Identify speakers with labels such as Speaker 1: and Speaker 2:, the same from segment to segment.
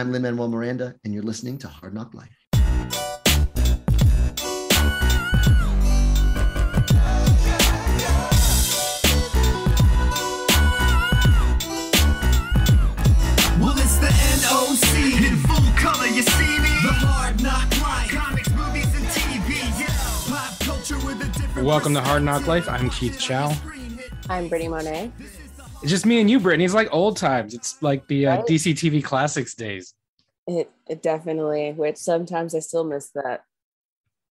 Speaker 1: I'm Lin Manuel Miranda, and you're listening to Hard NOC Life.
Speaker 2: Well, it's the NOC in full color. You see me? The hard knock life. Comics, movies, and TV. Yeah. Pop culture with a different.
Speaker 3: Welcome to Hard NOC Life. I'm Keith Chow.
Speaker 4: I'm Britney Monet.
Speaker 3: It's just me and you, Britney. It's like old times. It's like the uh,
Speaker 4: Right.
Speaker 3: DC TV Classics days.
Speaker 4: It, it definitely, which sometimes I still miss that.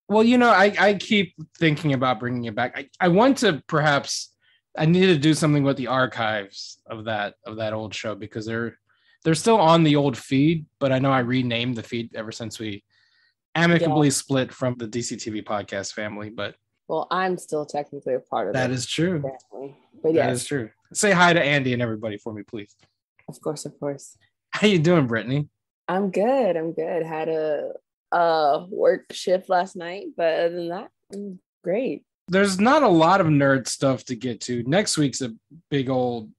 Speaker 3: Well, you know, I, I keep thinking about bringing it back. I, I want to perhaps I need to do something with the archives of that of that old show because they're they're still on the old feed, but I know I renamed the feed ever since we amicably split from the DC TV podcast family. But
Speaker 4: Well, I'm still technically a part of
Speaker 3: that
Speaker 4: it,
Speaker 3: is true.
Speaker 4: family. But
Speaker 3: That
Speaker 4: yes,
Speaker 3: is true. Say hi to Andy and everybody for me, please.
Speaker 4: of course, of course.
Speaker 3: How you doing, Britney?
Speaker 4: I'm good. I'm good. Had a uh work shift last night, but other than that, I'm great.
Speaker 3: there's not a lot of nerd stuff to get to. Next week's a big old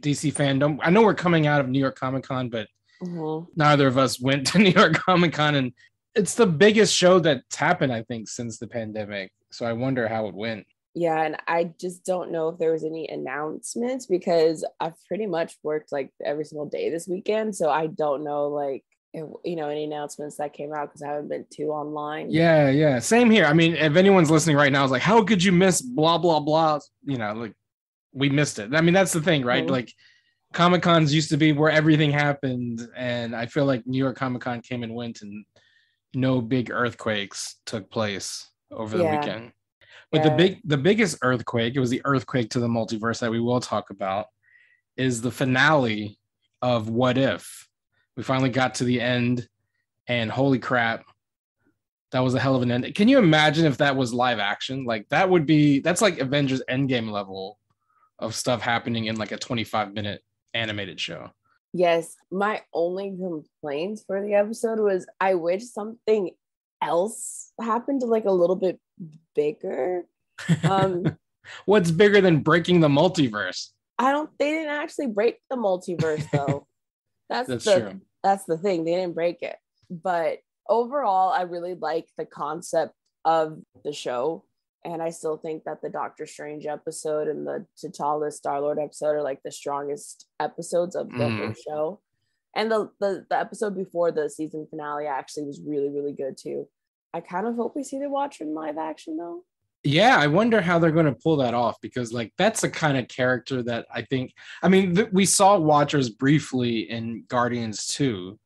Speaker 3: DC fandom. I know we're coming out of New York Comic Con, but
Speaker 4: Mhm.
Speaker 3: neither of us went to New York Comic Con, and it's the biggest show that's happened, I think, since the pandemic. So I wonder how it went.
Speaker 4: Yeah, and I just don't know if there was any announcements because I've pretty much worked like every single day this weekend, so I don't know like if, you know any announcements that came out because I haven't been too online.
Speaker 3: Yeah, yeah, same here. I mean, if anyone's listening right now, is like, how could you miss blah blah blah? You know, like we missed it. I mean, that's the thing, right?
Speaker 4: Mhm.
Speaker 3: Like Comic Cons used to be where everything happened, and I feel like New York Comic Con came and went, and no big earthquakes took place over the
Speaker 4: Yeah.
Speaker 3: weekend. But the big, the biggest earthquake, it was the earthquake to the multiverse that we will talk about, is the finale of What If. We finally got to the end, and holy crap, that was a hell of an end. Can you imagine if that was live action? Like that would be that's like Avengers Endgame level of stuff happening in like a 25 minute animated show.
Speaker 4: Yes, my only complaints for the episode was I wish something else happened to like a little bit bigger. Um,
Speaker 3: What's bigger than breaking the multiverse?
Speaker 4: I don't. They didn't actually break the multiverse though. That's,
Speaker 3: That's
Speaker 4: the
Speaker 3: true.
Speaker 4: that's the thing. They didn't break it. But overall, I really like the concept of the show, and I still think that the Doctor Strange episode and the T'Challa Star Lord episode are like the strongest episodes of the
Speaker 3: Mm.
Speaker 4: show. And the, the the episode before the season finale actually was really really good too. I kind of hope we see the Watcher in live action though.
Speaker 3: Yeah, I wonder how they're going to pull that off because like that's the kind of character that I think I mean th- we saw Watchers briefly in Guardians 2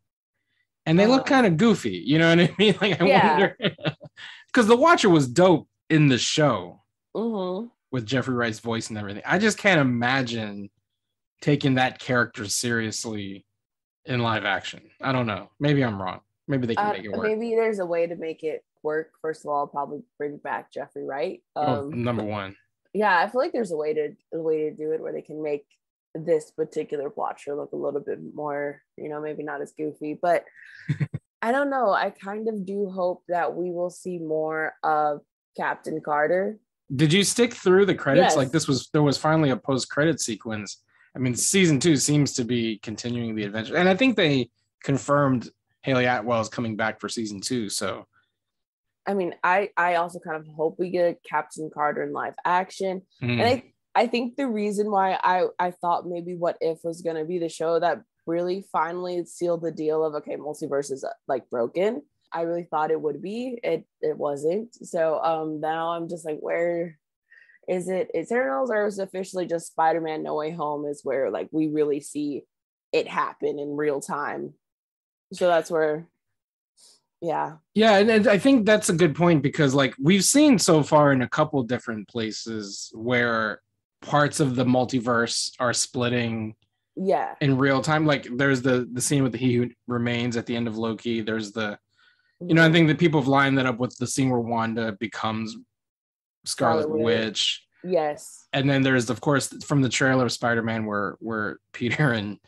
Speaker 3: and they look
Speaker 4: Uh-huh.
Speaker 3: kind of goofy, you know what I mean? Like I
Speaker 4: Yeah.
Speaker 3: wonder cuz the Watcher was dope in the show
Speaker 4: Mm-hmm.
Speaker 3: with Jeffrey Wright's voice and everything. I just can't imagine taking that character seriously in live action. I don't know. Maybe I'm wrong. Maybe they can
Speaker 4: Uh,
Speaker 3: make it work.
Speaker 4: maybe there's a way to make it work. First of all, probably bring back Jeffrey Wright.
Speaker 3: oh,
Speaker 4: Um,
Speaker 3: number 1.
Speaker 4: yeah, I feel like there's a way to a way to do it where they can make this particular watcher look a little bit more, you know, maybe not as goofy, but I don't know. I kind of do hope that we will see more of Captain Carter.
Speaker 3: Did you stick through the credits?
Speaker 4: Yes.
Speaker 3: Like this was there was finally a post credit sequence. I mean, season two seems to be continuing the adventure, and I think they confirmed Hayley Atwell is coming back for season two. So
Speaker 4: I mean, I I also kind of hope we get Captain Carter in live action.
Speaker 3: mm,
Speaker 4: And I, I think the reason why I, I thought maybe What If was going to be the show that really finally sealed the deal of, okay, multiverse is like broken. I really thought it would be. It it wasn't. So um now I'm just like, where is it Eternals or is it officially just Spider-Man No Way Home is where like we really see it happen in real time. So that's where yeah.
Speaker 3: yeah, and, and I think that's a good point because like we've seen so far in a couple different places where parts of the multiverse are splitting
Speaker 4: Yeah.
Speaker 3: in real time. Like there's the the scene with the He Who Remains at the end of Loki. There's the you know I mm-hmm. think that people have lined that up with the scene where Wanda becomes Scarlet
Speaker 4: Scarlet
Speaker 3: Witch.
Speaker 4: Witch. Yes.
Speaker 3: and then there's of course from the trailer of Spider-Man where where Peter and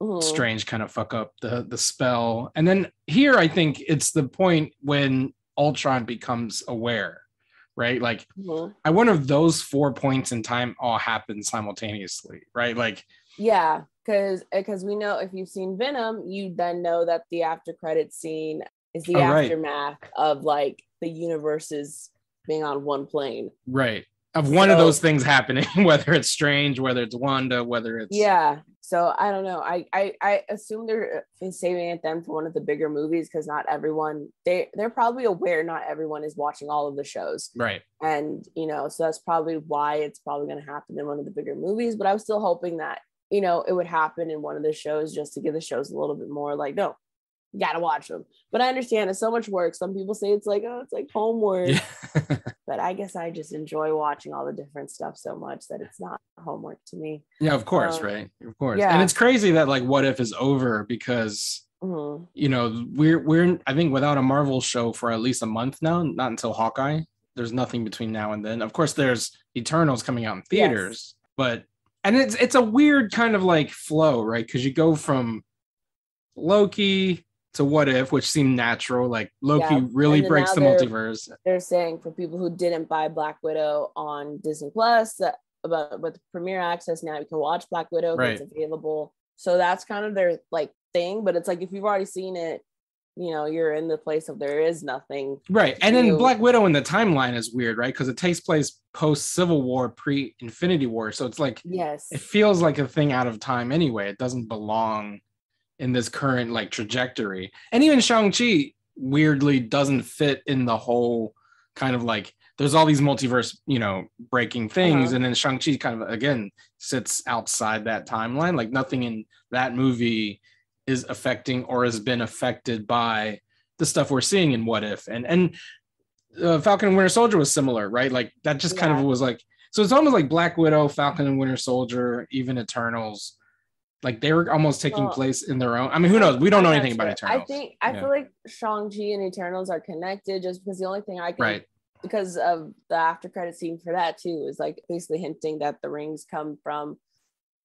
Speaker 4: Mhm.
Speaker 3: Strange kind of fuck up the the spell. And then here I think it's the point when Ultron becomes aware, right? Like
Speaker 4: Mhm.
Speaker 3: I wonder if those four points in time all happen simultaneously, right? Like
Speaker 4: Yeah, because because we know if you've seen Venom, you then know that the after credit scene is the
Speaker 3: Oh, right.
Speaker 4: aftermath of like the universes being on one plane.
Speaker 3: Right. Of one of those things happening, whether it's Strange, whether it's Wanda, whether it's
Speaker 4: Yeah. So I don't know. I I, I assume they're uh, saving it then for one of the bigger movies because not everyone they they're probably aware not everyone is watching all of the shows.
Speaker 3: right.
Speaker 4: and you know so that's probably why it's probably going to happen in one of the bigger movies but i was still hoping that you know it would happen in one of the shows just to give the shows a little bit more like no you gotta watch them but i understand it's so much work some people say it's like oh it's like homework
Speaker 3: Yeah.
Speaker 4: but i guess i just enjoy watching all the different stuff so much that it's not homework to me
Speaker 3: yeah, of course,
Speaker 4: Um,
Speaker 3: right. Of course.
Speaker 4: yeah.
Speaker 3: And it's crazy that like what if is over because
Speaker 4: Mhm.
Speaker 3: you know, we're we're I think without a Marvel show for at least a month now, not until Hawkeye. There's nothing between now and then. Of course, there's Eternals coming out in theaters, but and it's it's a weird kind of like flow, right? Because you go from Loki to What If, which seemed natural. Like Loki
Speaker 4: Yeah,
Speaker 3: really breaks the multiverse.
Speaker 4: they're saying for people who didn't buy black widow on disney plus that about with premiere access now you can watch black widow if it's available so that's kind of their like thing but it's like if you've already seen it you know you're in the place of there is nothing
Speaker 3: Right. And then Black Widow in the timeline is weird, right? Because it takes place post Civil War, pre Infinity War. So it's like
Speaker 4: yes
Speaker 3: it feels like a thing out of time anyway. It doesn't belong in this current like trajectory. And even Shang-Chi weirdly doesn't fit in the whole kind of like there's all these multiverse, you know, breaking things.
Speaker 4: Uh-huh.
Speaker 3: And then Shang-Chi kind of again sits outside that timeline. Like nothing in that movie is affecting or has been affected by the stuff we're seeing in What If. And and uh, Falcon and Winter Soldier was similar, right? Like that just kind of was like so it's almost like Black Widow, Falcon and Winter Soldier, even Eternals. Like they were almost taking
Speaker 4: Well,
Speaker 3: place in their own. I mean, who knows? We don't know
Speaker 4: I'm
Speaker 3: anything about. Eternals.
Speaker 4: i think i
Speaker 3: Yeah.
Speaker 4: feel like shang-chi and eternals are connected just because the only thing i can
Speaker 3: right.
Speaker 4: because of the after credit scene for that too is like basically hinting that the rings come from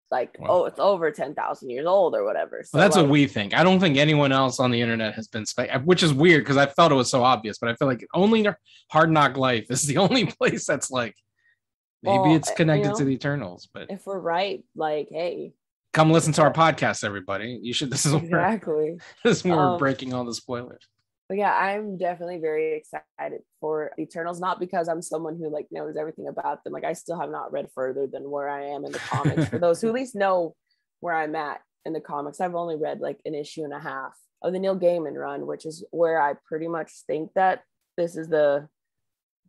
Speaker 4: like
Speaker 3: Wow.
Speaker 4: oh it's over 10,000 years old or whatever so
Speaker 3: Well, that's
Speaker 4: like,
Speaker 3: what we think. I don't think anyone else on the internet has been spec, which is weird because I felt it was so obvious, but I feel like only Hard NOC Life is the only place that's like maybe
Speaker 4: Well,
Speaker 3: it's
Speaker 4: uh, you
Speaker 3: connected to the Eternals. But
Speaker 4: if we're right like hey
Speaker 3: come listen to our podcast, everybody. You should. This is where,
Speaker 4: exactly
Speaker 3: this is where we're
Speaker 4: Um,
Speaker 3: breaking all the spoilers.
Speaker 4: but yeah i'm definitely very excited for eternals not because i'm someone who like knows everything about them like i still have not read further than where i am in the comics for those who at least know where i'm at in the comics i've only read like an issue and a half of the neil gaiman run which is where i pretty much think that this is the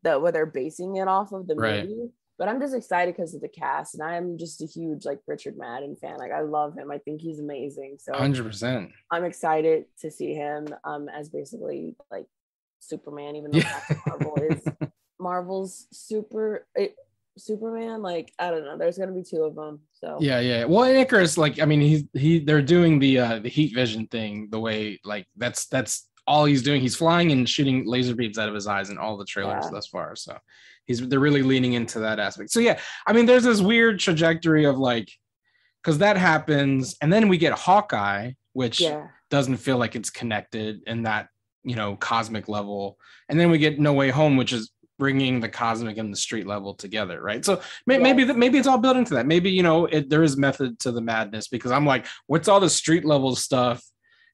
Speaker 4: the where they're basing it off of the
Speaker 3: Right.
Speaker 4: movie but i'm just excited because of the cast and i'm just a huge like richard madden fan like i love him i think he's amazing so
Speaker 3: Hundred percent.
Speaker 4: I'm excited to see him um as basically like Superman, even though
Speaker 3: Yeah.
Speaker 4: Marvel is Marvel's super it, Superman. Like I don't know, there's gonna be two of them. So
Speaker 3: Yeah, yeah. Well, and Ikaris, like, I mean, he's he they're doing the uh the heat vision thing the way like that's that's all he's doing. He's flying and shooting laser beams out of his eyes in all the trailers
Speaker 4: Yeah.
Speaker 3: thus far. So he's they're really leaning into that aspect. So yeah, I mean, there's this weird trajectory of like because that happens, and then we get Hawkeye, which
Speaker 4: yeah,
Speaker 3: doesn't feel like it's connected in that you know cosmic level. And then we get no way home which is bringing the cosmic and the street level together right? So may, maybe that maybe it's all built into that. Maybe you know it, there is method to the madness because i'm like what's all the street level stuff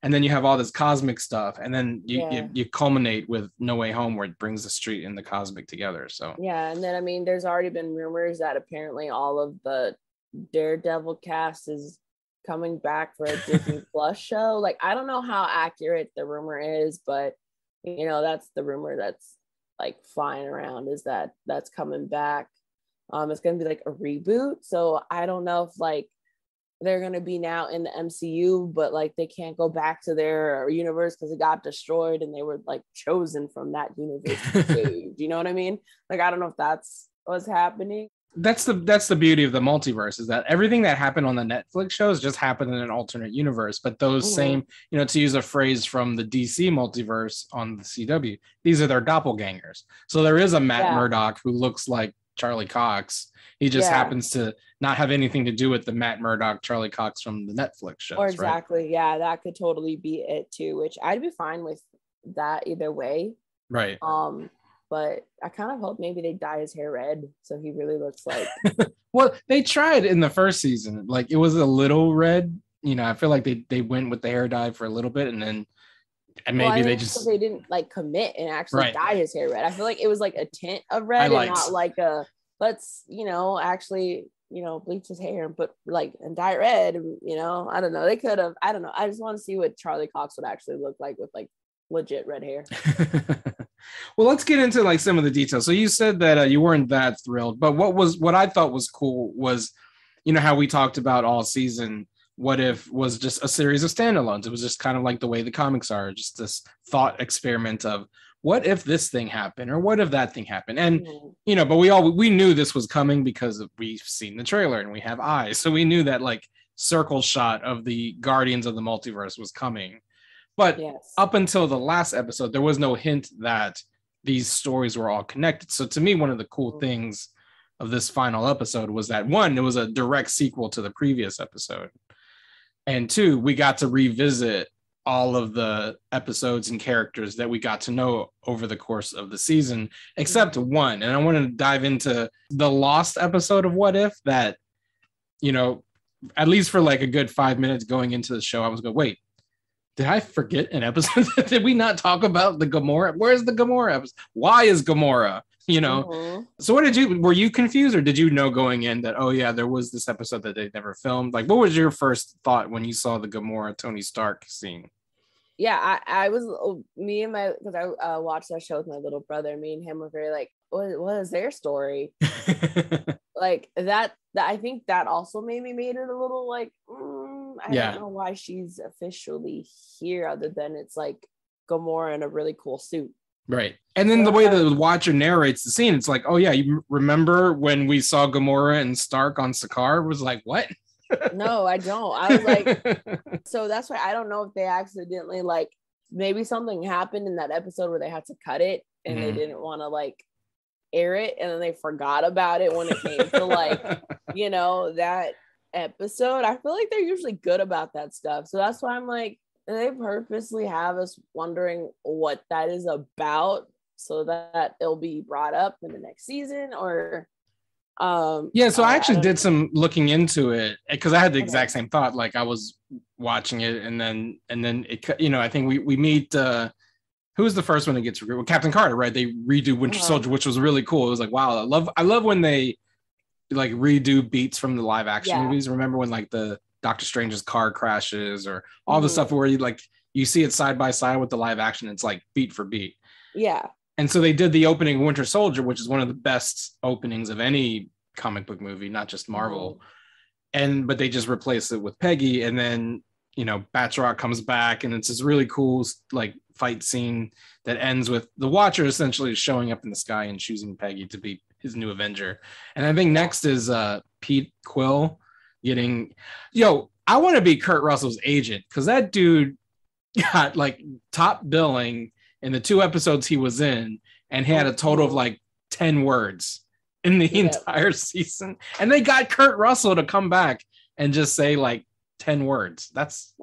Speaker 3: and then you have all this cosmic stuff and then you,
Speaker 4: Yeah.
Speaker 3: you you culminate with no way home where it brings the street and the cosmic together so
Speaker 4: yeah. And then I mean, there's already been rumors that apparently all of the Daredevil cast is coming back for a Disney Plus show. Like I don't know how accurate the rumor is, but you know that's the rumor that's like flying around is that that's coming back. Um, it's gonna be like a reboot. So I don't know if like they're gonna be now in the MCU, but like they can't go back to their universe because it got destroyed and they were like chosen from that universe. to save. Do you know what I mean? Like I don't know if that's what's happening.
Speaker 3: that's the that's the beauty of the multiverse is that everything that happened on the Netflix shows just happened in an alternate universe. But those
Speaker 4: Mhm.
Speaker 3: same, you know, to use a phrase from the DC multiverse on the CW, these are their doppelgangers. So there is a Matt
Speaker 4: Yeah.
Speaker 3: Murdock who looks like Charlie Cox. He just
Speaker 4: Yeah.
Speaker 3: happens to not have anything to do with the Matt Murdock, Charlie Cox from the Netflix shows.
Speaker 4: or
Speaker 3: right?
Speaker 4: exactly, yeah, that could totally be it too. Which I'd be fine with that either way.
Speaker 3: Right.
Speaker 4: Um, but I kind of hope maybe they dye his hair red so he really looks like
Speaker 3: Well, they tried in the first season. Like it was a little red. You know, I feel like they they went with the hair dye for a little bit, and then and maybe
Speaker 4: Well,
Speaker 3: they just
Speaker 4: they didn't like commit and actually
Speaker 3: Right.
Speaker 4: dye his hair red. I feel like it was like a tint of red and not like a let's you know actually you know bleach his hair and put like and dye it red. You know, I don't know. They could have. I don't know. I just want to see what Charlie Cox would actually look like with like legit red hair.
Speaker 3: well, let's get into like some of the details. So you said that uh, you weren't that thrilled, but what was what I thought was cool was, you know, how we talked about all season. What if was just a series of standalones? It was just kind of like the way the comics are, just this thought experiment of what if this thing happened or what if that thing happened, and
Speaker 4: Mhm.
Speaker 3: you know, but we all we knew this was coming because we've seen the trailer and we have eyes, so we knew that like circle shot of the Guardians of the Multiverse was coming. But
Speaker 4: Yes.
Speaker 3: up until the last episode, there was no hint that these stories were all connected. So to me, one of the cool
Speaker 4: Mhm.
Speaker 3: things of this final episode was that one, it was a direct sequel to the previous episode. And two, we got to revisit all of the episodes and characters that we got to know over the course of the season, except one. And I want to dive into the lost episode of What If that, you know, at least for like a good five minutes going into the show, I was going, wait, did I forget an episode? did we not talk about the Gamora? Where's the Gamora episode? Why is Gamora? You know,
Speaker 4: Mhm.
Speaker 3: so what did you were you confused or did you know going in that oh yeah there was this episode that they never filmed like what was your first thought when you saw the Gamora Tony Stark scene?
Speaker 4: yeah, I, I was oh, me and my because I uh, watched that show with my little brother. Me and him were very like, what, what is their story? Like that. That I think that also maybe made it a little like, mm, I
Speaker 3: Yeah.
Speaker 4: don't know why she's officially here, other than it's like Gamora in a really cool suit.
Speaker 3: Right. And then the way the watcher narrates the scene, it's like, oh yeah, you remember when we saw Gamora and Stark on Sakaar? It was like, what?
Speaker 4: No, I don't. I was like, so that's why I don't know if they accidentally like maybe something happened in that episode where they had to cut it and they
Speaker 3: Mhm.
Speaker 4: didn't want to like air it and then they forgot about it when it came to like you know that episode i feel like they're usually good about that stuff so that's why i'm like they purposely have us wondering what that is about so that it'll be brought up in the next season or um
Speaker 3: Yeah, so I
Speaker 4: I
Speaker 3: actually
Speaker 4: don't
Speaker 3: did
Speaker 4: know.
Speaker 3: some looking into it because I had the
Speaker 4: Okay.
Speaker 3: exact same thought. Like I was watching it, and then and then it, you know, I think we we meet uh who was the first one that gets well, Captain Carter, right? They redo Winter
Speaker 4: Uh-huh.
Speaker 3: Soldier, which was really cool. It was like wow, I love I love when they like redo beats from the live action
Speaker 4: Yeah.
Speaker 3: movies. Remember when like the Doctor Strange's car crashes or all the
Speaker 4: Mhm.
Speaker 3: stuff where you like you see it side by side with the live action. It's like beat for beat.
Speaker 4: yeah
Speaker 3: And so they did the opening of Winter Soldier, which is one of the best openings of any comic book movie, not just Marvel. And but they just replaced it with Peggy, and then you know Batroc comes back, and it's this really cool like fight scene that ends with the Watcher essentially showing up in the sky and choosing Peggy to be his new Avenger. And I think next is uh Pete Quill getting yo. I want to be Kurt Russell's agent because that dude got like top billing in the two episodes he was in, and he had a total of like 10 words in the
Speaker 4: Yeah.
Speaker 3: entire season. And they got Kurt Russell to come back and just say like 10 words. That's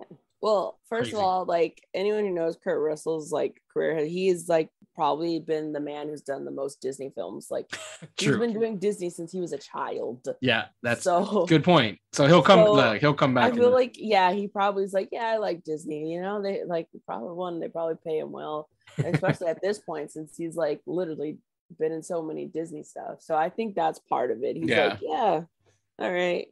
Speaker 4: Well, first
Speaker 3: Crazy.
Speaker 4: of all, like anyone who knows Kurt Russell's like career, he's like probably been the man who's done the most Disney films. Like he's been doing Disney since he was a child.
Speaker 3: yeah, that's
Speaker 4: so
Speaker 3: good point. So he'll come
Speaker 4: So,
Speaker 3: like, he'll come back.
Speaker 4: I
Speaker 3: feel
Speaker 4: like yeah, he probably is like, yeah, I like Disney. You know, they like probably one, they probably pay him well, especially at this point since he's like literally been in so many Disney stuff. So I think that's part of it. He's
Speaker 3: Yeah.
Speaker 4: like, yeah, all right.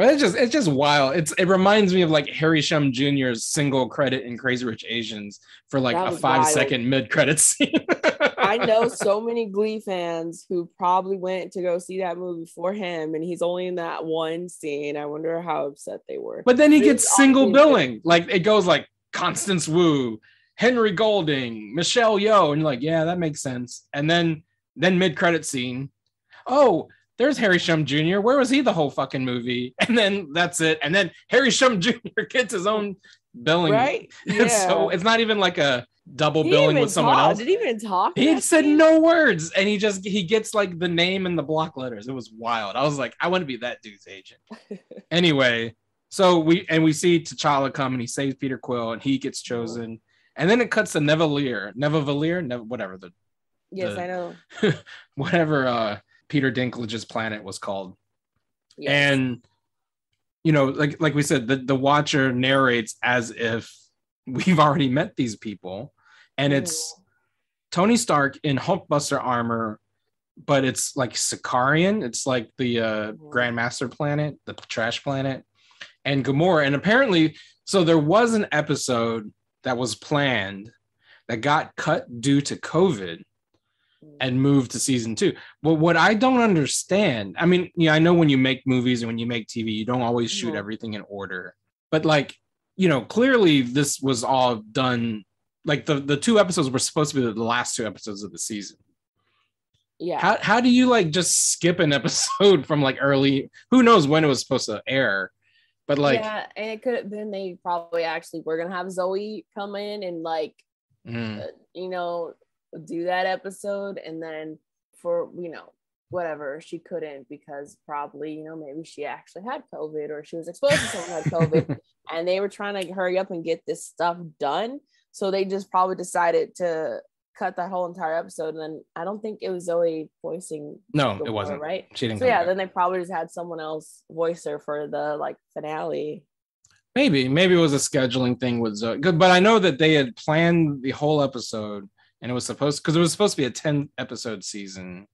Speaker 3: But it's just it's just wild. It's it reminds me of like Harry Shum Jr.'s single credit in Crazy Rich Asians for like a
Speaker 4: was
Speaker 3: five
Speaker 4: wild.
Speaker 3: second mid credit scene.
Speaker 4: I know so many Glee fans who probably went to go see that movie for him, and he's only in that one scene. I wonder how upset they were.
Speaker 3: But then he
Speaker 4: It's
Speaker 3: gets single billing. Like it goes like Constance Wu, Henry Golding, Michelle Yeoh, and you're like, yeah, that makes sense. And then then mid credit scene, oh, there's Harry Shum Jr. Where was he the whole fucking movie? And then that's it. And then Harry Shum Jr. gets his own billing.
Speaker 4: right?
Speaker 3: It's so it's not even like a double
Speaker 4: He
Speaker 3: billing with someone
Speaker 4: talk.
Speaker 3: else.
Speaker 4: Did he even talk?
Speaker 3: He said no words, and he just he gets like the name and the block letters. It was wild. I was like, I want to be that dude's agent. anyway, so we and we see T'Challa come and he saves Peter Quill and he gets chosen, and then it cuts to Nevalier, Nevalier, Nev, whatever the
Speaker 4: Yes,
Speaker 3: the-
Speaker 4: I know.
Speaker 3: whatever uh Peter Dinklage's planet was called.
Speaker 4: Yes.
Speaker 3: And you know, like like we said, the, the watcher narrates as if we've already met these people. And it's Tony Stark in Hulkbuster armor, but it's like Sicarian. It's like the uh,
Speaker 4: Mhm.
Speaker 3: Grandmaster planet, the trash planet, and Gamora. And apparently, so there was an episode that was planned that got cut due to COVID and move to season two. But what I don't understand, I mean, yeah, I know when you make movies and when you make TV, you don't always shoot
Speaker 4: Mhm.
Speaker 3: everything in order. But like, you know, clearly this was all done. Like the the two episodes were supposed to be the last two episodes of the season.
Speaker 4: yeah.
Speaker 3: How how do you like just skip an episode from like early? Who knows when it was supposed to air? But like,
Speaker 4: yeah, and it could have been they probably actually were gonna have Zoe come in and like
Speaker 3: mm,
Speaker 4: you know do that episode, and then for you know whatever she couldn't because probably you know maybe she actually had COVID or she was exposed to someone had COVID, and they were trying to hurry up and get this stuff done, so they just probably decided to cut that whole entire episode, and then I don't think it was Zoe voicing
Speaker 3: no, it wasn't.
Speaker 4: right.
Speaker 3: She didn't.
Speaker 4: So yeah,
Speaker 3: back.
Speaker 4: then they probably just had someone else voice her for the like finale.
Speaker 3: Maybe, maybe it was a scheduling thing with Zoe. Good, but I know that they had planned the whole episode, and it was supposed because it was supposed to be a ten episode season,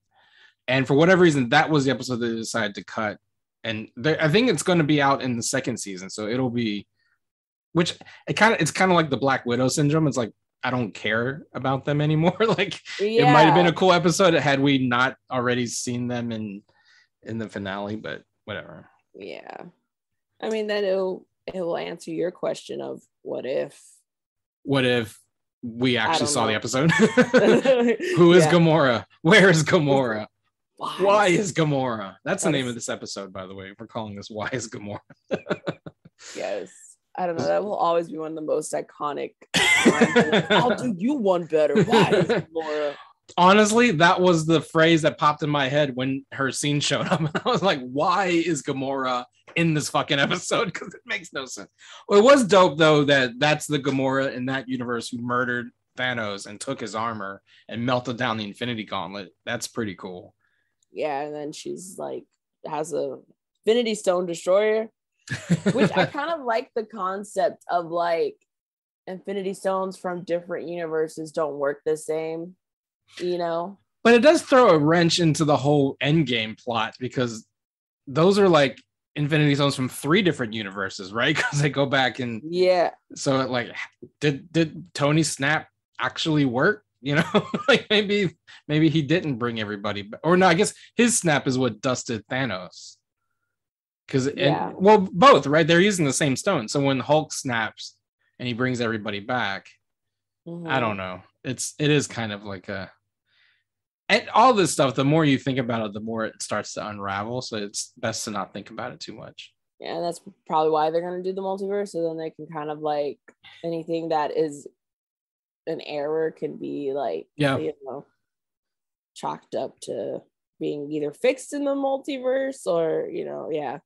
Speaker 3: and for whatever reason, that was the episode they decided to cut. And I think it's going to be out in the second season, so it'll be, which it kind of it's kind of like the Black Widow syndrome. It's like I don't care about them anymore. like
Speaker 4: Yeah.
Speaker 3: it might have been a cool episode had we not already seen them in in the finale, but whatever.
Speaker 4: Yeah. I mean, then it'll it'll answer your question of what if.
Speaker 3: What if we actually saw the episode? Who is
Speaker 4: Yeah.
Speaker 3: Gamora? Where is Gamora?
Speaker 4: Why?
Speaker 3: Why is Gamora? That's the name
Speaker 4: is-
Speaker 3: of this episode, by the way. We're calling this Why is Gamora?
Speaker 4: Yes. I don't know. That will always be one of the most iconic. I'll do you one better. Why is Laura?
Speaker 3: Honestly, that was the phrase that popped in my head when her scene showed up. I was like, why is Gamora in this fucking episode? Because it makes no sense. Well, it was dope, though, that that's the Gamora in that universe who murdered Thanos and took his armor and melted down the Infinity Gauntlet. That's pretty cool.
Speaker 4: Yeah, and then she's like has a Infinity Stone destroyer, which I kind of like the concept of like Infinity Stones from different universes don't work the same. You know?
Speaker 3: but it does throw a wrench into the whole endgame plot because those are like infinity stones from three different universes right because they go back and
Speaker 4: Yeah.
Speaker 3: so it like did did tony snap actually work you know like maybe maybe he didn't bring everybody ba- or no i guess his snap is what dusted thanos because
Speaker 4: Yeah.
Speaker 3: well both right they're using the same stone so when hulk snaps and he brings everybody back I
Speaker 4: Mhm.
Speaker 3: don't know. It's it is kind of like a and all this stuff, the more you think about it, the more it starts to unravel. So it's best to not think about it too much.
Speaker 4: Yeah, that's probably why they're gonna do the multiverse, so then they can kind of like anything that is an error can be like
Speaker 3: Yeah.
Speaker 4: you know chalked up to being either fixed in the multiverse or you know yeah.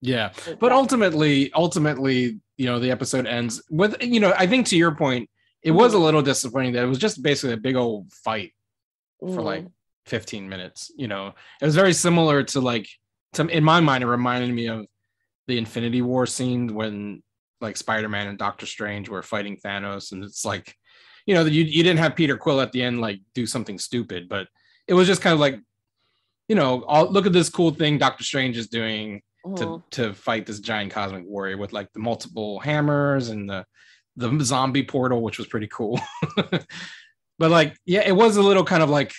Speaker 3: Yeah. But ultimately, ultimately, you know, the episode ends with you know, I think to your point, it was a
Speaker 4: Mhm.
Speaker 3: little disappointing that it was just basically a big old fight for
Speaker 4: Mhm.
Speaker 3: like 15 minutes. You know, it was very similar to like to in my mind, it reminded me of the Infinity War scene when like Spider-Man and Doctor Strange were fighting Thanos, and it's like, you know, you you didn't have Peter Quill at the end like do something stupid, but it was just kind of like, you know, all, look at this cool thing Doctor Strange is doing To mm-hmm. to fight this giant cosmic warrior with like the multiple hammers and the the zombie portal, which was pretty cool. but like, yeah, it was a little kind of like,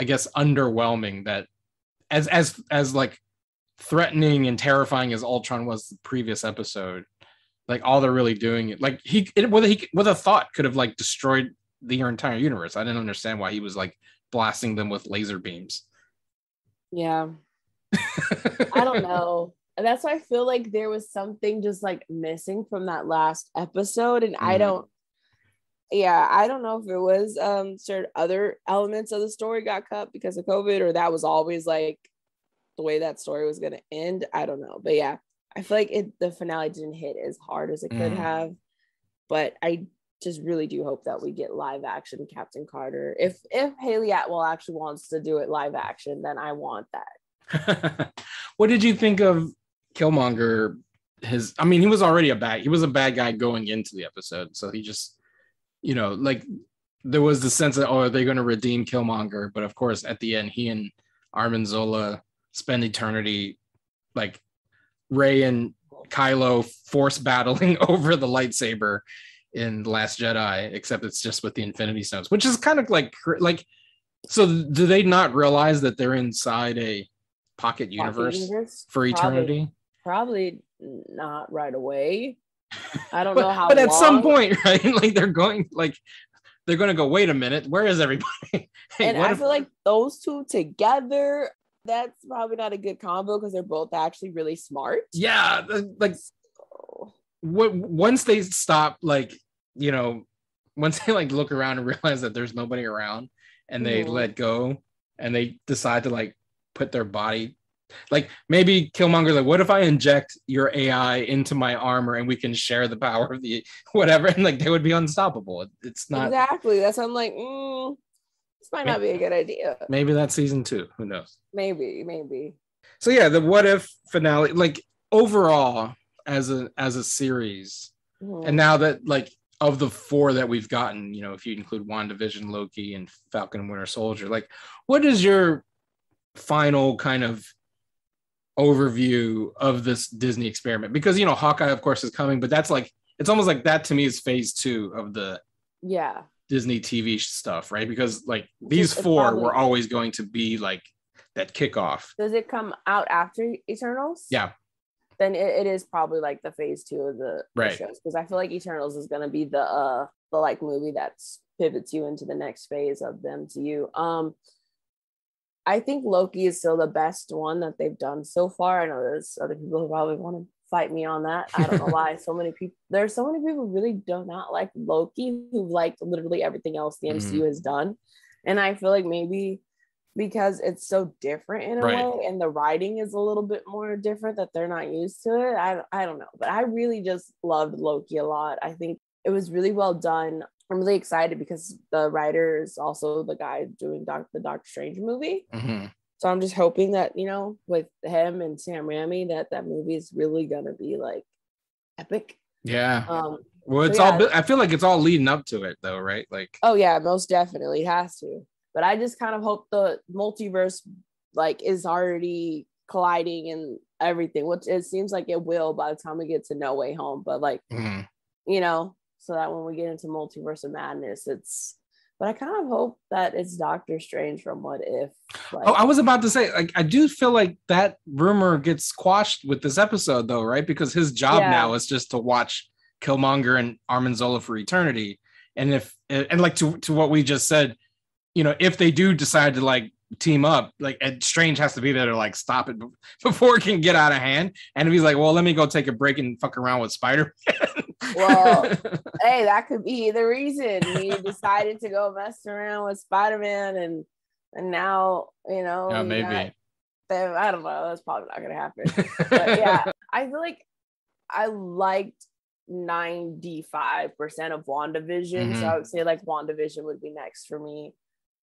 Speaker 3: I guess, underwhelming that as as as like threatening and terrifying as Ultron was the previous episode, like all they're really doing it like he it, with he with a thought could have like destroyed the entire universe. I didn't understand why he was like blasting them with laser beams.
Speaker 4: yeah. I don't know. And that's why I feel like there was something just like missing from that last episode. And I
Speaker 3: Mhm.
Speaker 4: don't yeah, I don't know if it was um certain other elements of the story got cut because of COVID or that was always like the way that story was gonna end. I don't know. But yeah, I feel like it the finale didn't hit as hard as it could
Speaker 3: Mm.
Speaker 4: have. But I just really do hope that we get live action Captain Carter. If if Hayley Atwell actually wants to do it live action, then I want that.
Speaker 3: what did you think of Killmonger? His, I mean, he was already a bad. He was a bad guy going into the episode, so he just, you know, like there was the sense that oh, are they going to redeem Killmonger? But of course, at the end, he and Arnim Zola spend eternity, like Rey and Kylo force battling over the lightsaber in the Last Jedi, except it's just with the Infinity Stones, which is kind of like like. So do they not realize that they're inside a pocket universe,
Speaker 4: universe?
Speaker 3: for eternity?
Speaker 4: Probably, probably not right away. I don't know how.
Speaker 3: but at some point, right? Like they're going like they're going to go. Wait a minute, where is everybody? hey,
Speaker 4: and I
Speaker 3: if-
Speaker 4: feel like those two together, that's probably not a good combo because they're both actually really smart.
Speaker 3: yeah, like
Speaker 4: So,
Speaker 3: what once they stop like you know once they like look around and realize that there's nobody around and they
Speaker 4: Mhm.
Speaker 3: let go and they decide to like put their body like maybe killmonger like what if i inject your ai into my armor and we can share the power of the whatever and like they would be unstoppable it's not
Speaker 4: exactly. That's I'm like, mm, this might not be a good idea.
Speaker 3: maybe that's season two who knows
Speaker 4: Maybe, maybe.
Speaker 3: so yeah the what if finale like overall as a as a series
Speaker 4: Mhm.
Speaker 3: And now that like of the four that we've gotten, you know, if you include WandaVision, Loki, and Falcon and Winter Soldier, like what is your final kind of overview of this Disney experiment? Because you know, Hawkeye, of course, is coming, but that's like it's almost like that to me is phase two of the
Speaker 4: yeah.
Speaker 3: Disney TV stuff, right? Because like these
Speaker 4: It's
Speaker 3: four
Speaker 4: probably-
Speaker 3: were always going to be like that kickoff.
Speaker 4: Does it come out after Eternals?
Speaker 3: Yeah.
Speaker 4: Then it, it is probably like the phase two of the, the shows because I feel like Eternals is gonna be the uh the like movie that's pivots you into the next phase of the MCU. Um I think Loki is still the best one that they've done so far. I know there's other people who probably want to fight me on that. I don't know why so many people there's so many people who really do not like Loki who liked literally everything else the. MCU mm-hmm. has done. And I feel like maybe because it's so different in a
Speaker 3: Right.
Speaker 4: way and the writing is a little bit more different that they're not used to it. I I don't know, but I really just loved Loki a lot. I think it was really well done. I'm really excited because the writer is also the guy doing Doc, the Doctor Strange movie.
Speaker 3: Mhm.
Speaker 4: So I'm just hoping that, you know, with him and Sam Raimi, that that movie is really gonna be like epic.
Speaker 3: Yeah.
Speaker 4: Um,
Speaker 3: Well, it's
Speaker 4: yeah.
Speaker 3: all. I feel like it's all leading up to it, though, right? Like,
Speaker 4: oh yeah, most definitely has to. But I just kind of hope the multiverse like is already colliding and everything, which it seems like it will by the time we get to No Way Home. But like,
Speaker 3: mhm.
Speaker 4: you know, so that when we get into multiverse of madness, it's but I kind of hope that it's Doctor Strange from What If. Like,
Speaker 3: Oh, I was about to say, like, I do feel like that rumor gets squashed with this episode, though, right? Because his job
Speaker 4: Yeah.
Speaker 3: now is just to watch Killmonger and Arnim Zola for eternity. And if and like to to what we just said, you know, if they do decide to like team up, like Ed Strange has to be there to like stop it before it can get out of hand. And if he's like, well, let me go take a break and fuck around with Spider.
Speaker 4: Well, hey, that could be the reason we decided to go mess around with Spider Man, and and now you know,
Speaker 3: yeah, maybe.
Speaker 4: got I don't know. That's probably not gonna happen. But yeah, I feel like I liked ninety five percent of Wandavision,
Speaker 3: Mhm.
Speaker 4: so I would say like Wandavision would be next for me.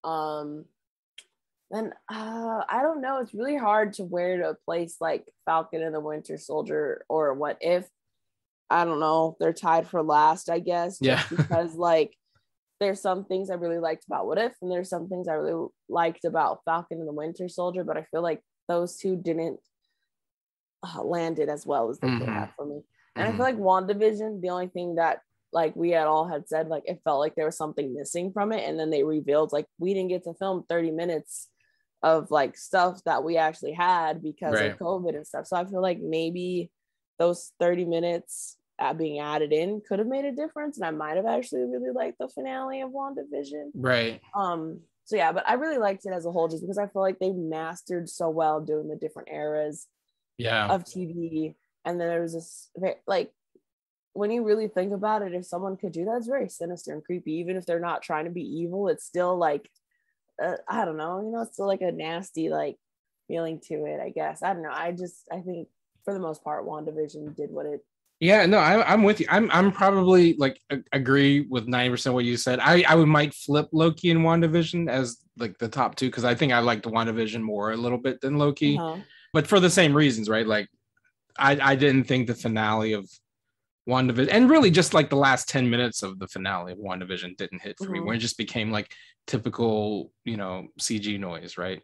Speaker 4: Um, then uh, I don't know. It's really hard to wear to a place like Falcon and the Winter Soldier or What If. I don't know. They're tied for last, I guess.
Speaker 3: Yeah.
Speaker 4: because like there's some things I really liked about What If, and there's some things I really liked about Falcon and the Winter Soldier, but I feel like those two didn't uh, land it as well as they could
Speaker 3: Mhm.
Speaker 4: have for me. And I
Speaker 3: Mhm.
Speaker 4: feel like WandaVision, the only thing that like we had all had said, like it felt like there was something missing from it. And then they revealed like we didn't get to film 30 minutes of like stuff that we actually had because
Speaker 3: Right.
Speaker 4: of COVID and stuff. So I feel like maybe those 30 minutes uh, being added in could have made a difference. And I might have actually really liked the finale of WandaVision.
Speaker 3: right.
Speaker 4: Um, so yeah, but I really liked it as a whole just because I feel like they mastered so well doing the different eras
Speaker 3: Yeah.
Speaker 4: of TV. And then there was this like when you really think about it, if someone could do that, it's very sinister and creepy. Even if they're not trying to be evil, it's still like uh, I don't know, you know, it's still like a nasty like feeling to it. I guess I don't know. I just I think for the most part, WandaVision did what it
Speaker 3: Yeah, no, I, I'm with you. I'm I'm probably like a- agree with ninety percent what you said. I I would might flip Loki and WandaVision as like the top two because I think I liked WandaVision more a little bit than Loki,
Speaker 4: Uh-huh.
Speaker 3: but for the same reasons, right? Like, I I didn't think the finale of WandaVision and really just like the last ten minutes of the finale of WandaVision didn't hit for me,
Speaker 4: Mhm.
Speaker 3: where it just became like typical you know CG noise, right?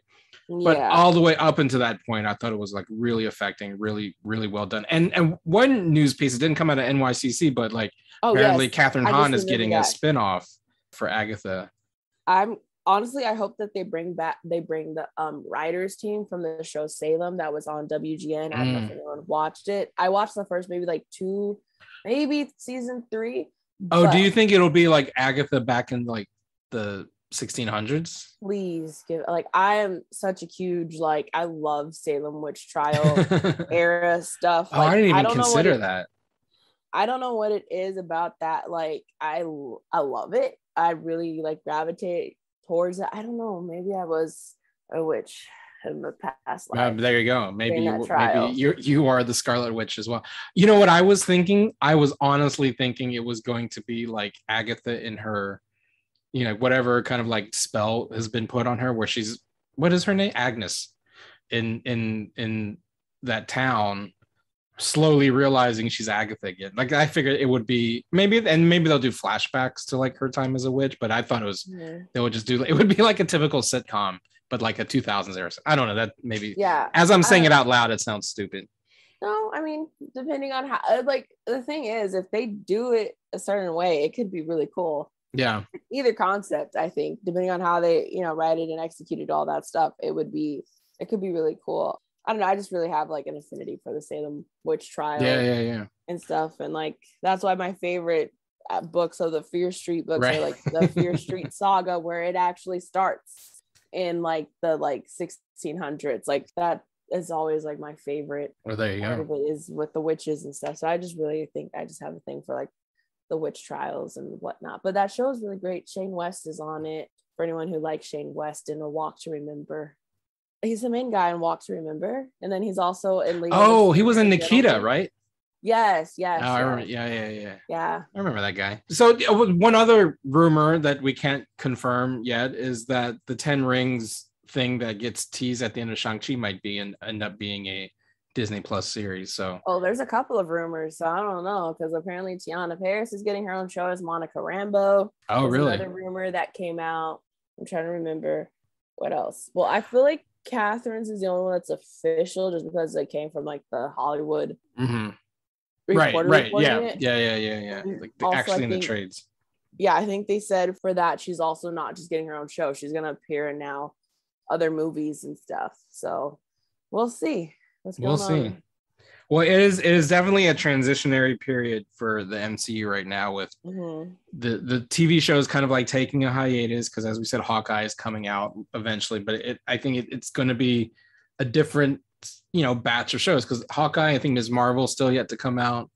Speaker 3: But
Speaker 4: yeah.
Speaker 3: all the way up until that point i thought it was like really affecting really really well done and and one news piece it didn't come out of nycc but like
Speaker 4: oh,
Speaker 3: apparently
Speaker 4: yes. kathryn
Speaker 3: hahn is getting
Speaker 4: that.
Speaker 3: a spin-off for agatha
Speaker 4: I'm honestly, I hope that they bring back they bring the um writers team from the show Salem that was on WGN. I don't know if
Speaker 3: Mm.
Speaker 4: anyone watched it. I watched the first maybe like two, maybe season three.
Speaker 3: oh
Speaker 4: but
Speaker 3: do you think it'll be like agatha back in like the 1600s
Speaker 4: please give like I am such a huge like I love Salem witch trial
Speaker 3: oh
Speaker 4: era stuff.
Speaker 3: i
Speaker 4: Like,
Speaker 3: didn't even
Speaker 4: what
Speaker 3: consider
Speaker 4: it-
Speaker 3: that
Speaker 4: I don't know what it is about that. Like I I love it. I really like gravitate towards it. I don't know. Maybe I was a witch in the past
Speaker 3: Uh,
Speaker 4: life.
Speaker 3: there you go. Maybe
Speaker 4: during
Speaker 3: you,
Speaker 4: that trial.
Speaker 3: maybe you you are the Scarlet Witch as well. You know what I was thinking? I was honestly thinking it was going to be like Agatha in her, you know, whatever kind of like spell has been put on her, where she's what is her name? Agnes, in in in that town, slowly realizing she's Agatha again. Like I figured it would be maybe, and maybe they'll do flashbacks to like her time as a witch. But I thought it was
Speaker 4: Mhm.
Speaker 3: they would just do it would be like a typical sitcom, but like a 2000s era. I don't know that maybe
Speaker 4: Yeah.
Speaker 3: as I'm saying it out loud, it sounds stupid.
Speaker 4: No, I mean, depending on how, uh, like, the thing is, if they do it a certain way, it could be really cool.
Speaker 3: Yeah.
Speaker 4: Either concept, I think, depending on how they, you know, write it and executed all that stuff, it would be, it could be really cool. I don't know. I just really have like an affinity for the Salem witch trial
Speaker 3: Yeah. Yeah. Yeah.
Speaker 4: and stuff. And like, that's why my favorite uh, books of the Fear Street books
Speaker 3: Right.
Speaker 4: are like the Fear Street saga, where it actually starts in like the like 1600s. Like, that is always like my favorite
Speaker 3: Well, there you go.
Speaker 4: of it is with the witches and stuff. So I just really think I just have a thing for like the witch trials and whatnot. But that show is really great. Shane West is on it. For anyone who likes Shane West in A Walk to Remember, he's the main guy in Walk to Remember, and then he's also in.
Speaker 3: Oh, he was in Nikita, right?
Speaker 4: Yes, yes,
Speaker 3: Oh, I remember. Yeah. Yeah. Yeah.
Speaker 4: yeah.
Speaker 3: I remember that guy. So one other rumor that we can't confirm yet is that the Ten Rings thing that gets teased at the end of Shang Chi might be and end up being a Disney Plus series. So
Speaker 4: Oh, there's a couple of rumors, so I don't know because apparently Teyonah Parris is getting her own show as Monica Rambeau.
Speaker 3: oh
Speaker 4: There's
Speaker 3: really?
Speaker 4: Another rumor that came out. I'm trying to remember what else. Well, I feel like Kathryn's is the only one that's official, just because it came from like the Hollywood
Speaker 3: hmm Right. Right. Yeah.
Speaker 4: it.
Speaker 3: Yeah. Yeah. Yeah. Yeah. Like the,
Speaker 4: also,
Speaker 3: actually in the trades.
Speaker 4: Yeah, I think they said for that she's also not just getting her own show; she's gonna appear in now other movies and stuff. So we'll see. What's
Speaker 3: We'll
Speaker 4: going
Speaker 3: see. Well, it is. It is definitely a transitionary period for the MCU right now with
Speaker 4: Mhm.
Speaker 3: the the TV show is kind of like taking a hiatus because, as we said, Hawkeye is coming out eventually. But it, I think it, it's going to be a different, you know, batch of shows because Hawkeye, I think Ms. Marvel still yet to come out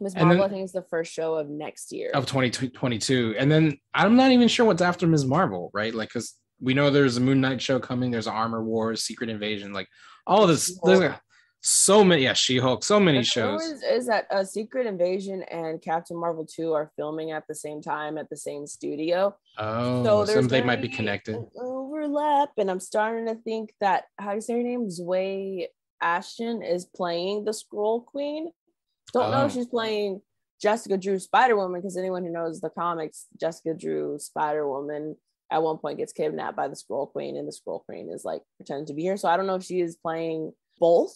Speaker 3: And
Speaker 4: Marvel,
Speaker 3: then-
Speaker 4: I think, is the first show of next year.
Speaker 3: of 2022, and then I'm not even sure what's after Ms. Marvel, right? Like, because we know there's a Moon Knight show coming, there's Armor Wars, Secret Invasion, like all of this. There's
Speaker 4: She-Hulk.
Speaker 3: so many, yeah, She Hulk, so many
Speaker 4: The
Speaker 3: shows.
Speaker 4: rumors is that uh, Secret Invasion and Captain Marvel 2 are filming at the same time at the same studio.
Speaker 3: Oh,
Speaker 4: so
Speaker 3: so they might be connected.
Speaker 4: overlap, and I'm starting to think that how do you say her name? Zway Ashton is playing the Skrull Queen. Don't know
Speaker 3: Oh.
Speaker 4: if she's playing Jessica Drew Spider Woman because anyone who knows the comics, Jessica Drew Spider Woman at one point gets kidnapped by the Skrull Queen, and the Skrull Queen is like pretending to be her. So I don't know if she is playing both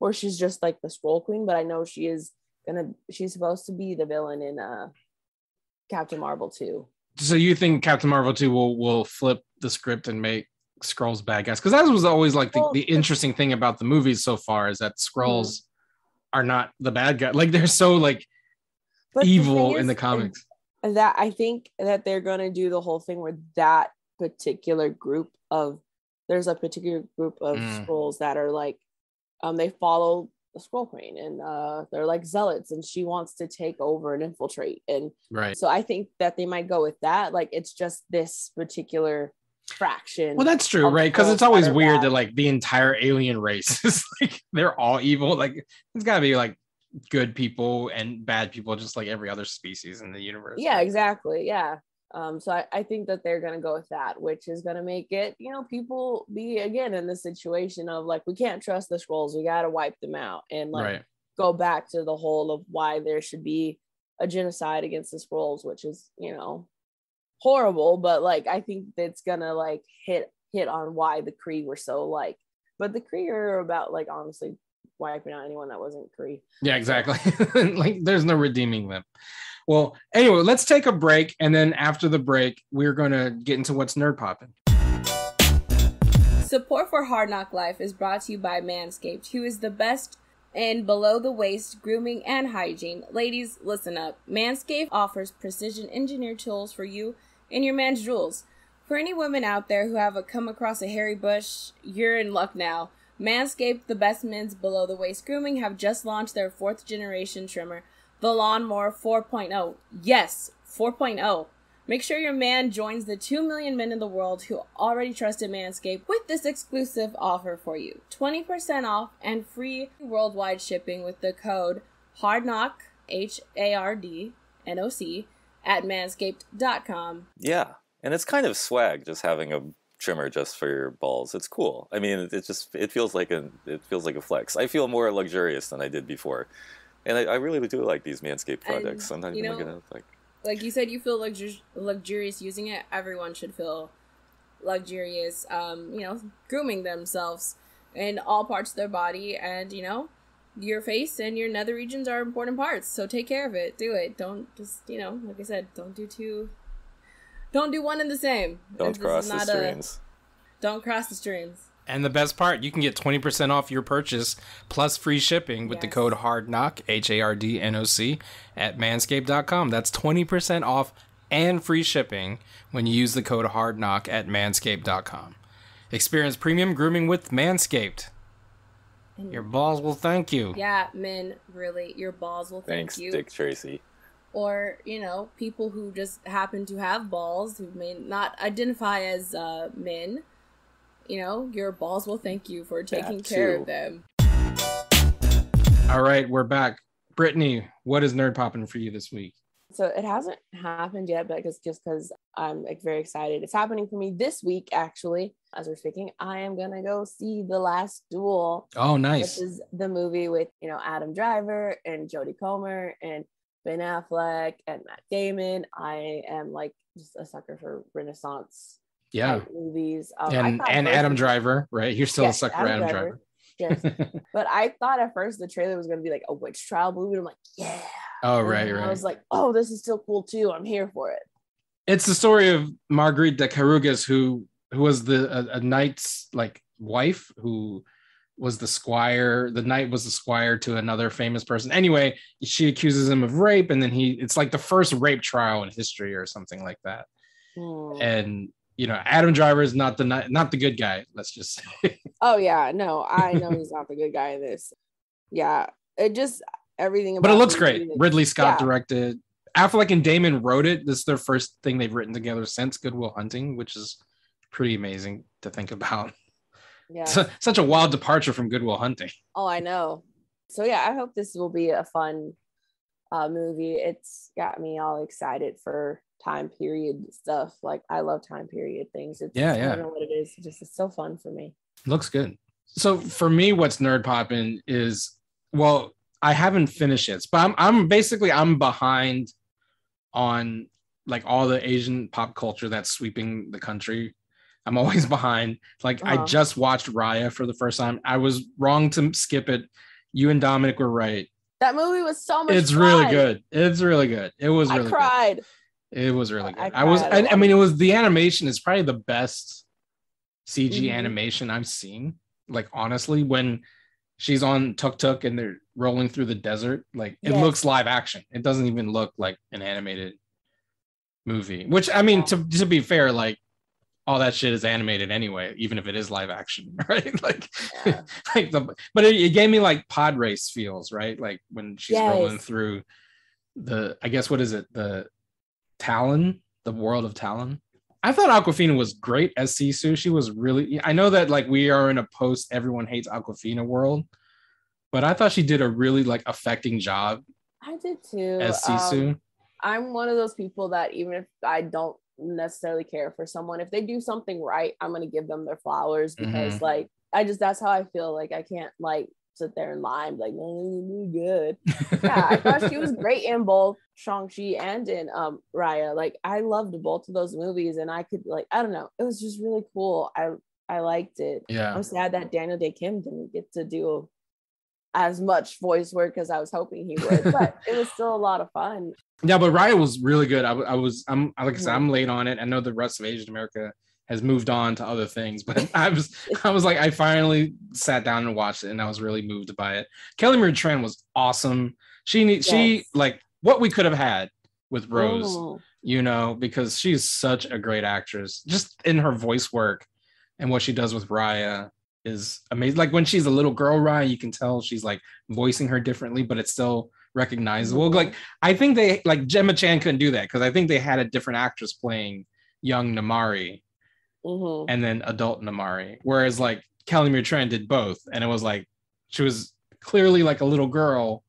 Speaker 4: or she's just like the Skrull Queen, but I know she is gonna. She's supposed to be the villain in uh Captain Marvel 2.
Speaker 3: so you think Captain Marvel 2 will will flip the script and make Skrulls bad guys? Because that was always like the, the
Speaker 4: the-
Speaker 3: interesting thing about the movies so far is that
Speaker 4: Mm-hmm.
Speaker 3: Skrulls are not the bad guy. Like they're so like
Speaker 4: But
Speaker 3: evil
Speaker 4: thing
Speaker 3: in the comics.
Speaker 4: That I think that they're gonna do the whole thing where that particular group of there's a particular group of
Speaker 3: Mm.
Speaker 4: skrulls that are like um they follow the skrull queen and uh they're like zealots and she wants to take over and infiltrate and
Speaker 3: Right.
Speaker 4: so I think that they might go with that like it's just this particular fraction
Speaker 3: Well, that's true, right? Because it's always
Speaker 4: that
Speaker 3: weird
Speaker 4: bad.
Speaker 3: that like the entire alien race is like they're all evil. Like it's gotta be like good people and bad people, just like every other species in the universe.
Speaker 4: Yeah, exactly. Yeah. Um, so I, I think that they're gonna go with that, which is gonna make it, you know, people be again in the situation of like we can't trust the Skrulls, we gotta wipe them out and like
Speaker 3: right.
Speaker 4: go back to the whole of why there should be a genocide against the Skrulls, which is, you know, horrible, but like I think that's gonna like hit hit on why the Kree were so like but the Kree are about like honestly wiping out anyone that wasn't Kree.
Speaker 3: Yeah, exactly. like there's no redeeming them. Well, anyway, let's take a break. And then after the break, we're going to get into what's nerd popping.
Speaker 5: Support for Hard NOC Life is brought to you by Manscaped, who is the best in below the waist grooming and hygiene. Ladies, listen up. Manscaped offers precision engineered tools for you and your man's jewels. For any women out there who have a come across a hairy bush, you're in luck now. Manscaped, the best men's below the waist grooming, have just launched their fourth generation trimmer, the Lawnmower 4.0. Yes, 4.0. Make sure your man joins the 2 million men in the world who already trusted Manscaped with this exclusive offer for you 20% off and free worldwide shipping with the code HARDNOC, H A R D N O C, at manscaped.com.
Speaker 6: Yeah, and it's kind of swag just having a trimmer just for your balls. It's cool. I mean, it, it just it feels like a it feels like a flex. I feel more luxurious than I did before, and I, I really do like these Manscaped
Speaker 5: And,
Speaker 6: products. I'm not
Speaker 5: you
Speaker 6: even
Speaker 5: know,
Speaker 6: gonna like.
Speaker 5: like you said you feel luxur- luxurious using it everyone should feel luxurious um you know grooming themselves in all parts of their body and you know your face and your nether regions are important parts so take care of it do it don't just you know like i said don't do two don't do one and the same
Speaker 6: Don't
Speaker 5: This
Speaker 6: cross the
Speaker 5: not a-
Speaker 6: streams.
Speaker 5: don't cross the streams
Speaker 3: And the best part, you can get 20% off your purchase plus free shipping with the
Speaker 5: Yes.
Speaker 3: code HARDNOC, H A R D N O C, at manscaped.com. That's 20% off and free shipping when you use the code HARDNOC at manscaped.com. Experience premium grooming with Manscaped. Your balls will thank you.
Speaker 5: yeah men really your balls will thank you.
Speaker 6: Thanks, Dick Tracy.
Speaker 5: Or you know people who just happen to have balls who may not identify as uh, men you know your balls will thank you for taking care of them
Speaker 3: All right, we're back. Britney, what is nerd popping for you this week?
Speaker 4: So it hasn't happened yet, but it's just because I'm like very excited. It's happening for me this week, actually. As we're speaking, I am gonna go see The Last Duel.
Speaker 3: Oh, nice.
Speaker 4: This is the movie with you know Adam Driver and Jodie Comer and Ben Affleck and Matt Damon. I am like just a sucker for Renaissance
Speaker 3: Yeah.
Speaker 4: movies. Um,
Speaker 3: And and
Speaker 4: first-
Speaker 3: Adam Driver, right? You're still a
Speaker 4: Yes,
Speaker 3: sucker for
Speaker 4: Adam
Speaker 3: Adam
Speaker 4: Driver.
Speaker 3: Driver.
Speaker 4: Yes, but I thought at first the trailer was gonna be like a witch trial movie. and I'm like, yeah.
Speaker 3: oh,
Speaker 4: And
Speaker 3: right,
Speaker 4: then I was like, oh, this is still cool too. I'm here for it.
Speaker 3: it's the story of Marguerite de Carrouges, who who was the a, a knight's like wife, who was the squire. The knight was the squire to another famous person. Anyway, she accuses him of rape, and then he it's like the first rape trial in history or something like that.
Speaker 4: Hmm.
Speaker 3: And you know, Adam Driver is not the not the good guy. Let's just say.
Speaker 4: Oh yeah, no, I know he's not the good guy in this. Yeah, it just everything.
Speaker 3: but it looks great. Ridley Scott
Speaker 4: Yeah.
Speaker 3: directed. Affleck and Damon wrote it. This is their first thing they've written together since Good Will Hunting, which is pretty amazing to think about.
Speaker 4: Yeah.
Speaker 3: Su- Such a wild departure from Good Will Hunting.
Speaker 4: Oh, I know. So yeah, I hope this will be a fun uh, movie. It's got me all excited for time period stuff. Like I love time period things. It's,
Speaker 3: Yeah,
Speaker 4: I don't know what it is. It's just it's so fun for me.
Speaker 3: Looks good. So for me, what's nerd popping is well, I haven't finished it, but I'm I'm basically I'm behind on like all the Asian pop culture that's sweeping the country. I'm always behind. Like I
Speaker 4: Uh-huh.
Speaker 3: just watched Raya for the first time. I was wrong to skip it. You and Dominic were right.
Speaker 4: That movie was so much.
Speaker 3: It's really good. It's really good. It was
Speaker 4: I
Speaker 3: really good.
Speaker 4: cried.
Speaker 3: It was really good.
Speaker 4: I
Speaker 3: I, was, I, I mean, it was the animation is probably the best CG
Speaker 4: Mhm.
Speaker 3: animation I've seen. Like honestly, when she's on Tuk Tuk and they're rolling through the desert, like it
Speaker 4: Yes.
Speaker 3: looks live action. It doesn't even look like an animated movie. Which I mean,
Speaker 4: Yeah.
Speaker 3: to to be fair, like all that shit is animated anyway, even if it is live action, right? Like,
Speaker 4: Yeah.
Speaker 3: like the but it, it gave me like pod race feels, right? Like when she's rolling through the I guess what is it? The Talon, the world of Talon. I thought Awkwafina was great as Sisu. She was really I know that like we are in a post everyone hates Awkwafina world, but I thought she did a really like affecting job
Speaker 4: I did too.
Speaker 3: as
Speaker 4: Um, I'm one of those people that even if I don't necessarily care for someone, if they do something right, I'm gonna give them their flowers because
Speaker 3: Mhm.
Speaker 4: like I just that's how I feel. Like I can't like sit there and lie and like, no, you're good. Yeah, I thought she was great in both Shang-Chi and in um Raya. Like I loved both of those movies and I could like, I don't know, it was just really cool. I I liked it.
Speaker 3: yeah.
Speaker 4: I'm sad that Daniel Dae Kim didn't get to do as much voice work as I was hoping he would, but it was still a lot of fun.
Speaker 3: Yeah, but Raya was really good. I was, I'm like I said,
Speaker 4: Mhm.
Speaker 3: I'm late on it. I know the rest of Asian America has moved on to other things, but I was, I was like, I finally sat down and watched it, and I was really moved by it. Kelly Marie Tran was awesome. She, need she
Speaker 4: Yes.
Speaker 3: like what we could have had with Rose,
Speaker 4: Mm.
Speaker 3: you know, because she's such a great actress, just in her voice work and what she does with Raya is amazing. Like when she's a little girl, Raya, you can tell she's like voicing her differently, but it's still recognizable.
Speaker 4: Mhm.
Speaker 3: Like I think they like Gemma Chan couldn't do that because I think they had a different actress playing young Namaari
Speaker 4: Mhm.
Speaker 3: and then adult Namaari, whereas like Kelly Tran did both, and it was like she was clearly like a little girl,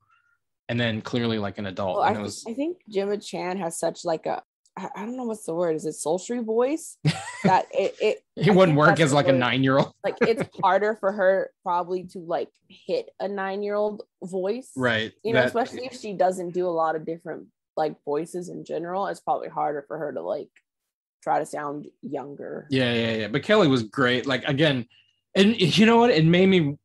Speaker 3: and then clearly like an adult,
Speaker 4: Well, I,
Speaker 3: it was
Speaker 4: I think Gemma Chan has such like a I, I don't know what's the word. Is it sultry voice? that it, it
Speaker 3: it wouldn't work as like a nine year old,
Speaker 4: like it's harder for her probably to like hit a nine year old voice.
Speaker 3: right?
Speaker 4: You know,
Speaker 3: That-
Speaker 4: especially if she doesn't do a lot of different like voices in general, it's probably harder for her to like try to sound younger.
Speaker 3: Yeah, yeah, yeah. But Kelly was great. Like again, and you know what? It made me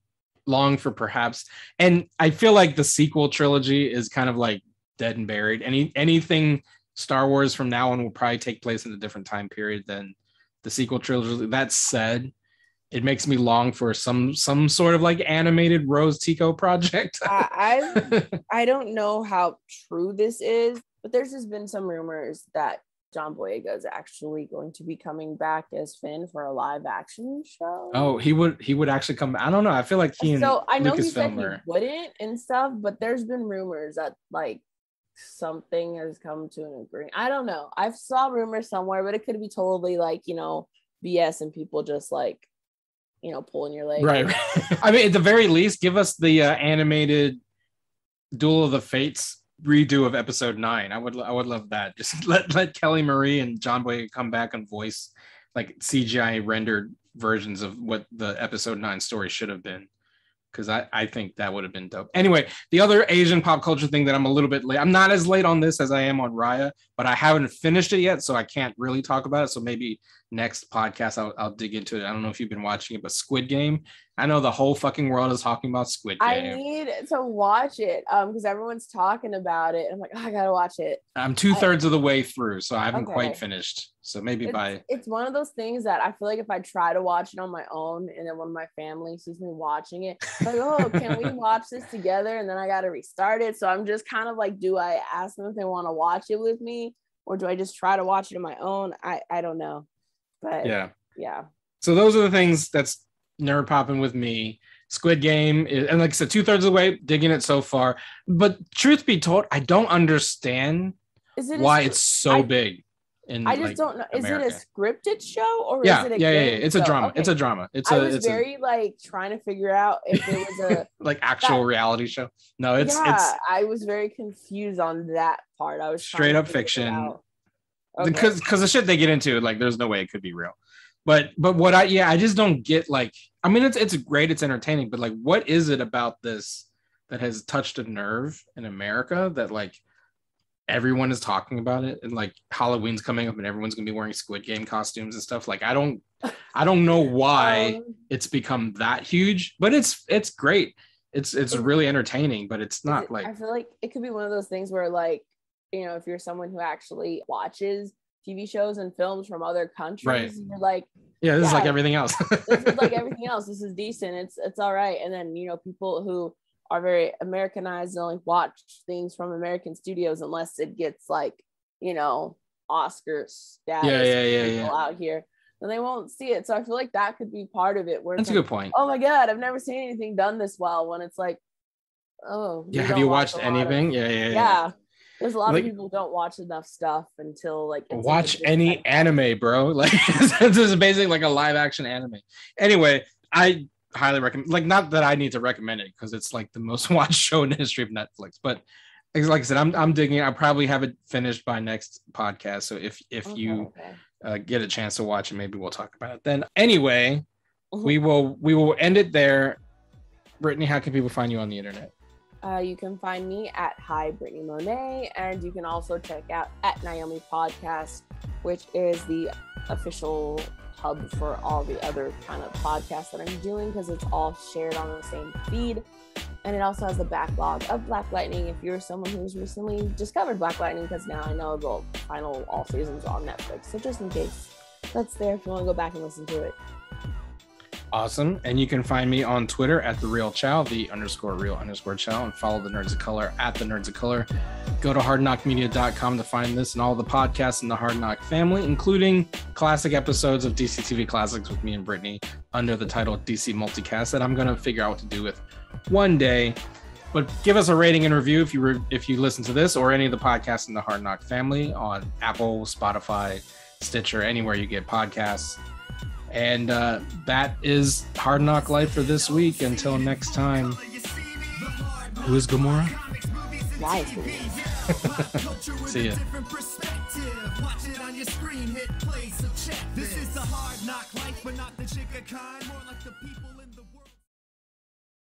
Speaker 3: long for perhaps, and I feel like the sequel trilogy is kind of like dead and buried. Any anything Star Wars from now on will probably take place in a different time period than the sequel trilogy. That said, it makes me long for some some sort of like animated Rose Tico project.
Speaker 4: I, I I don't know how true this is, but there's just been some rumors that John Boyega is actually going to be coming back as Finn for a live action show.
Speaker 3: oh, he would he would actually come. I don't know. I feel like he and
Speaker 4: so I know he said
Speaker 3: Lucasfilm
Speaker 4: he wouldn't and stuff, but there's been rumors that like something has come to an agreement. I don't know. I saw rumors somewhere, but it could be totally like you know BS and people just like you know pulling your leg.
Speaker 3: right i mean at the very least give us the uh, animated duel of the fates redo of episode nine i would i would love that just let let kelly marie and john boy come back and voice like cgi rendered versions of what the episode nine story should have been because I, I think that would have been dope. Anyway, the other Asian pop culture thing that I'm a little bit late. I'm not as late on this as I am on Raya, but I haven't finished it yet, so I can't really talk about it. So maybe next podcast I'll, I'll dig into it. I don't know if you've been watching it, but Squid Game. I know the whole fucking world is talking about Squid Game.
Speaker 4: I need to watch it um because everyone's talking about it. I'm like, oh, I gotta watch it.
Speaker 3: I'm two thirds of the way through, so I haven't quite finished. So maybe
Speaker 4: It's,
Speaker 3: by
Speaker 4: it's one of those things that I feel like if I try to watch it on my own and then one of my family sees me watching it, like, oh, can we watch this together? And then I gotta restart it. So I'm just kind of like, do I ask them if they want to watch it with me? Or do I just try to watch it on my own? I, I don't know. But
Speaker 3: yeah.
Speaker 4: yeah.
Speaker 3: So those are the things that's nerd popping with me. Squid Game, is, and like I said, two thirds of the way digging it so far. But truth be told, I don't understand
Speaker 4: Is it a
Speaker 3: why
Speaker 4: sc-
Speaker 3: it's so
Speaker 4: I-
Speaker 3: big. In
Speaker 4: I just
Speaker 3: like,
Speaker 4: don't know. Is
Speaker 3: America.
Speaker 4: it a scripted show or
Speaker 3: yeah,
Speaker 4: is it a
Speaker 3: yeah, yeah, yeah. It's a
Speaker 4: show?
Speaker 3: drama. It's a drama. It's
Speaker 4: I
Speaker 3: a
Speaker 4: was
Speaker 3: it's a
Speaker 4: very like trying to figure out if it was a
Speaker 3: like actual
Speaker 4: that-
Speaker 3: reality show. No, it's
Speaker 4: yeah,
Speaker 3: it's
Speaker 4: I was very confused on that part. I was
Speaker 3: Straight up fiction.
Speaker 4: out. Okay.
Speaker 3: because because the shit they get into, like, there's no way it could be real. But but what I yeah, I just don't get like. I mean, it's it's great, it's entertaining, but like, what is it about this that has touched a nerve in America that like everyone is talking about it and like Halloween's coming up and everyone's gonna be wearing Squid Game costumes and stuff. Like, I don't I don't know why
Speaker 4: Um,
Speaker 3: it's become that huge, but it's it's great. It's it's really entertaining, but it's not like
Speaker 4: I feel like it could be one of those things where like you know if you're someone who actually watches TV shows and films from other countries,
Speaker 3: Right.
Speaker 4: you're like
Speaker 3: yeah, this is like everything else.
Speaker 4: this is like everything else. This is decent. It's it's all right. And then you know people who are very Americanized and only watch things from American studios unless it gets like you know Oscar status.
Speaker 3: Yeah, yeah, yeah, yeah.
Speaker 4: Out here, then they won't see it. So I feel like that could be part of it. Where
Speaker 3: That's
Speaker 4: it's
Speaker 3: a good point.
Speaker 4: oh my god, I've never seen anything done this well. When it's like, oh,
Speaker 3: Yeah, have you
Speaker 4: watch
Speaker 3: watched
Speaker 4: a lot of-
Speaker 3: anything? yeah, yeah, yeah.
Speaker 4: yeah. There's a lot
Speaker 3: Like-
Speaker 4: of people don't watch enough stuff until like like
Speaker 3: watch any anime, bro. Like this is basically like a live action anime. Anyway, I highly recommend. Like, not that I need to recommend it because it's like the most watched show in the history of Netflix, but like I said, I'm I'm digging. It. I'll probably have it finished by next podcast. So if if
Speaker 4: Okay,
Speaker 3: you
Speaker 4: okay.
Speaker 3: uh, get a chance to watch it, maybe we'll talk about it then. Anyway,
Speaker 4: Mhm.
Speaker 3: we will we will end it there. Britney, how can people find you on the internet?
Speaker 4: Uh, you can find me at Hi Britney Monet, and you can also check out at Naomi Podcast, which is the official hub for all the other kind of podcasts that I'm doing because it's all shared on the same feed. And it also has the backlog of Black Lightning if you're someone who's recently discovered Black Lightning, because now I know the final all seasons are on Netflix. So just in case that's there if you want to go back and listen to it.
Speaker 3: Awesome. And you can find me on Twitter at the real chow, the underscore real underscore chow, and follow the nerds of color at the nerds of color. Go to hardnocmedia.com to find this and all the podcasts in the Hard NOC family, including classic episodes of DC TV Classics with me and Britney under the title DC Multicast that I'm going to figure out what to do with one day. But give us a rating and review if you re- if you listen to this or any of the podcasts in the Hard NOC family on Apple, Spotify, Stitcher, anywhere you get podcasts. And uh, that is Hard NOC Life for this week. Until next time, who is Gamora?
Speaker 4: Why?
Speaker 3: See ya.
Speaker 2: Watch it on your screen, hit play, so check this. This is the hard knock life, but not the chicken kind. More like the people.